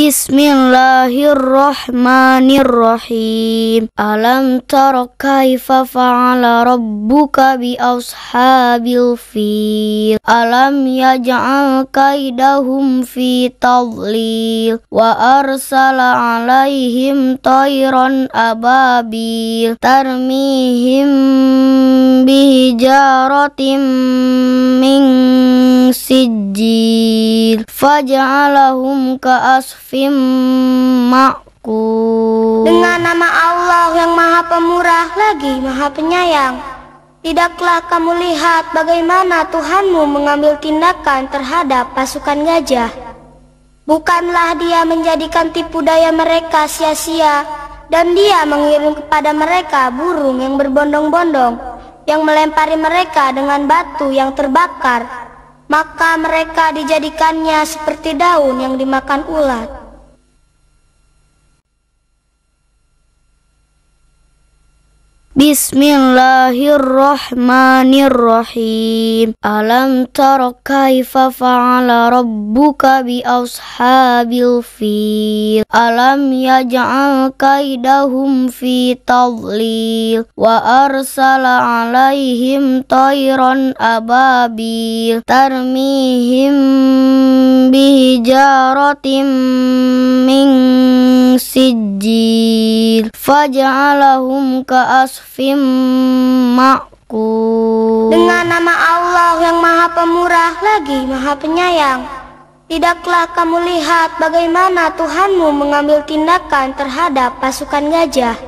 Bismillahirrahmanirrahim. Alam tara kaifa fa'ala rabbuka bi ashabil fil. Alam yaj'al kaidahum fi tadlil wa arsala alaihim tayran ababil tarmihim bihijaratim min sijil faj'alahum ka'asfim ma'kul Dengan nama Allah yang maha pemurah lagi maha penyayang. Tidaklah kamu lihat bagaimana Tuhanmu mengambil tindakan terhadap pasukan gajah? Bukanlah dia menjadikan tipu daya mereka sia-sia Dan dia mengirim kepada mereka burung yang berbondong-bondong Yang melempari mereka dengan batu yang terbakar maka mereka dijadikannya seperti daun yang dimakan ulat. Bismillahirrahmanirrahim. Alam tara kaifa fa'ala rabbuka bi ashabil fil? Alam yaj'al kaidahum fi tadlil? Wa arsala alaihim tayran ababil? Tarmihim bihijaratim min sijil Faj'alahum ka'asf asfim ma'kul Dengan nama Allah yang maha pemurah lagi maha penyayang Tidaklah kamu lihat bagaimana Tuhanmu mengambil tindakan terhadap pasukan gajah.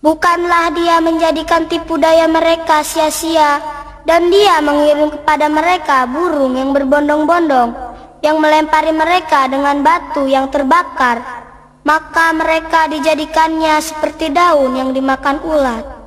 Bukanlah dia menjadikan tipu daya mereka sia-sia Dan dia mengirim kepada mereka burung yang berbondong-bondong Yang melempari mereka dengan batu yang terbakar. Maka mereka dijadikannya seperti daun yang dimakan ulat.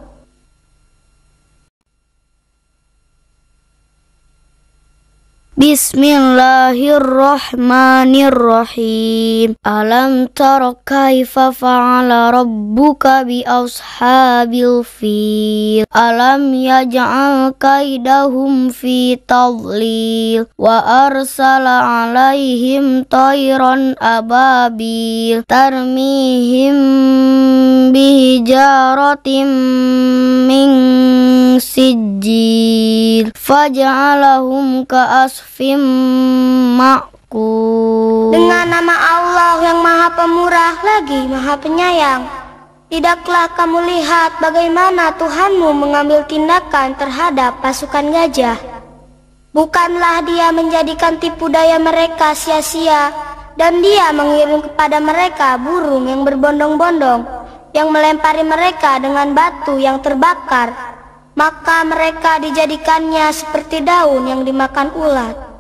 Bismillahirrahmanirrahim. Alam tara kaifa fa'ala rabbuka bi ashabil fil? Alam yaj'al kaidahum fi tadlil? Wa arsala alaihim tayran ababil? Tarmihim bihijaratim min sijil Faj'alahum ka'as asfim ma'kul Dengan nama Allah yang maha pemurah lagi maha penyayang. Tidaklah kamu lihat bagaimana Tuhanmu mengambil tindakan terhadap pasukan gajah. Bukanlah dia menjadikan tipu daya mereka sia-sia Dan dia mengirim kepada mereka burung yang berbondong-bondong Yang melempari mereka dengan batu yang terbakar maka mereka dijadikannya seperti daun yang dimakan ulat.